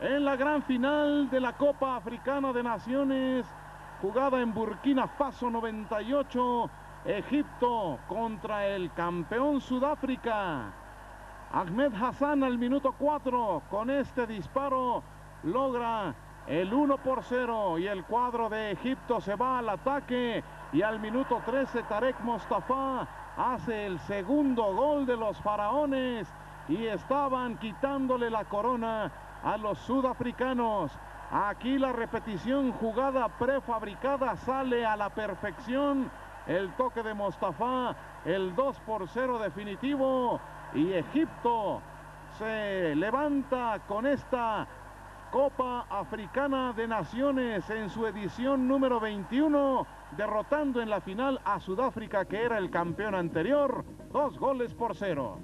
en la gran final de la Copa Africana de Naciones, jugada en Burkina Faso 98, Egipto contra el campeón Sudáfrica. Ahmed Hassan al minuto 4 con este disparo logra el 1 por 0 y el cuadro de Egipto se va al ataque y al minuto 13 Tarek Mostafa hace el segundo gol de los faraones y estaban quitándole la corona a los sudafricanos. Aquí la repetición jugada prefabricada sale a la perfección. El toque de Mostafa, el 2 por 0 definitivo. Y Egipto se levanta con esta Copa Africana de Naciones en su edición número 21, derrotando en la final a Sudáfrica, que era el campeón anterior, dos goles por cero.